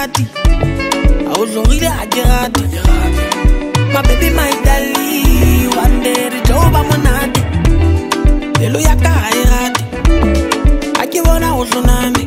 rate a o tlogile a ke rate mabebe maitali andere jo ba monate pelo ya ka ga e rate a ke bona o tlhoname